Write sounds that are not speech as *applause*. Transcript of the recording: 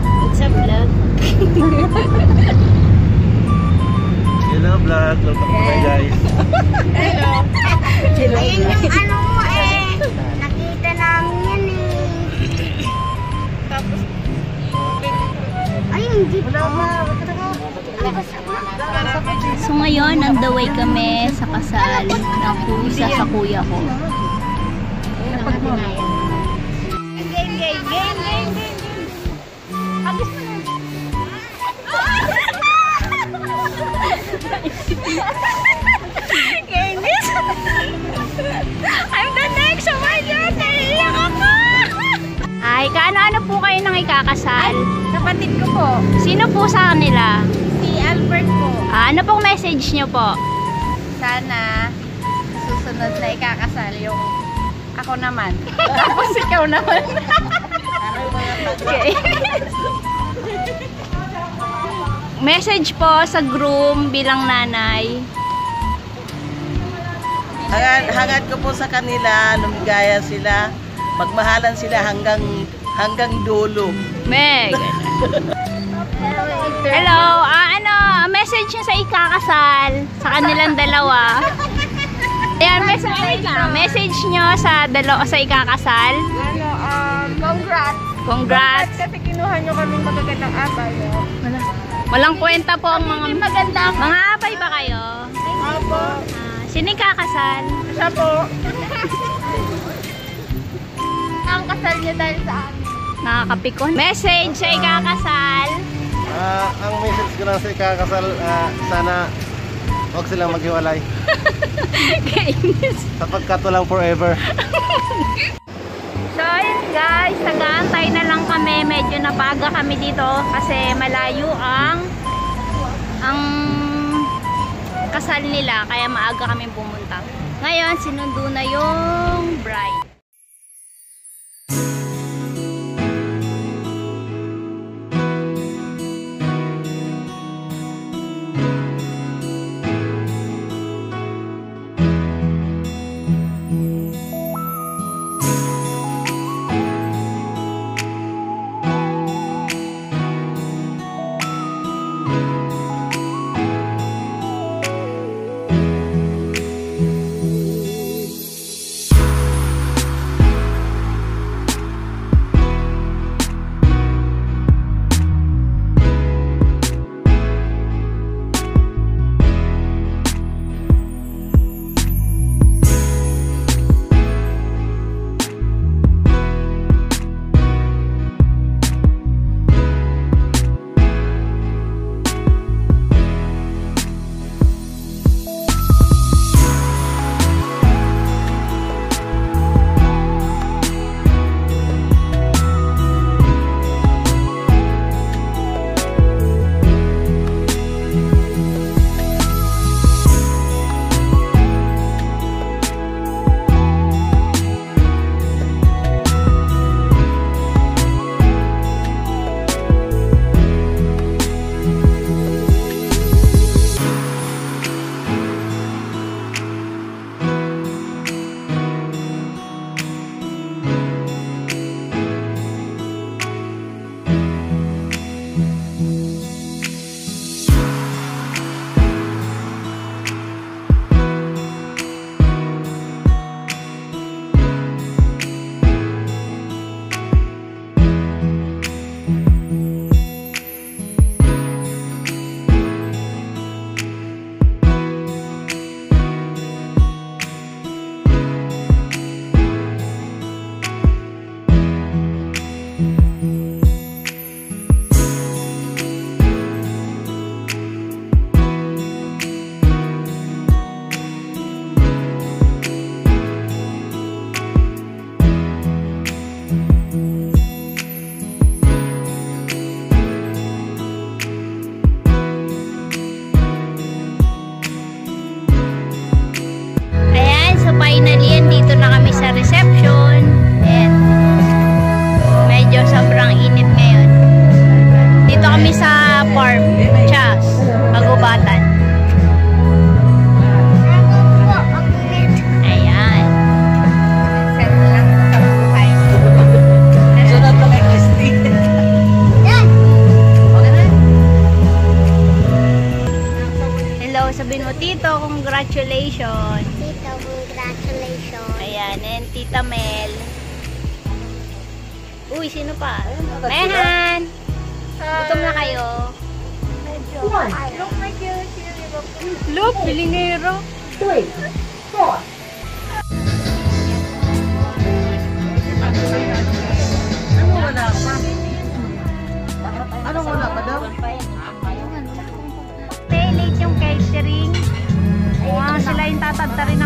What's up, vlog? Hello, vlog. Welcome to my guys. Hello. Hello, Ayun ano eh. Nakita namin yan eh. Tapos, ay, hindi pa. So ngayon, on the way kami sa kasal ng kusa sa kuya ko. Game, game, game, game, game. Agis na. Kainis! I'm the next! Oh my God! Naiiyak ako! Ay, kaano-ano po kayo nang ikakasal? Kapatid ko po, Sino po sa kanila? si Albert po. Ah, ano pong message nyo po? Sana susunod na ikakasal yung ako naman. *laughs* Tapos ikaw naman. Okay. message po sa groom bilang nanay. Hangad, hangad ko po sa kanila, lumigaya sila, magmahalan sila hanggang hanggang dulo. Meg. Hello, ah, ano, message nyo sa ikakasal sa kanilang dalawa. Ayan, message, message nyo sa dalawa sa ikakasal. ano, um, congrats. Congrats. Kasi kinuha nyo kaming magagandang abay. Oh. Walang kwenta po ang mga maganda. Mga apay ba kayo? Opo. Ah, sino kakasal? Siya po. *laughs* Ang kasal niya dahil sa amin. Nakakapikon. Message sa ikakasal. Ah, ang message ko lang sa ikakasal, ah, sana huwag silang maghiwalay. *laughs* Kainis. Sapagkat walang forever. *laughs* Guys, nag-aantay na lang kami. Medyo napaga kami dito kasi malayo ang ang kasal nila kaya maaga kami pumunta. Ngayon, sinundo na yung bride. Sabihin mo, Tito, congratulations. Tito, congratulations. Ayan, and Tita Mel. Uy, sino pa? Mehan! Gutom na kayo. Look, bilingero. Ano late yung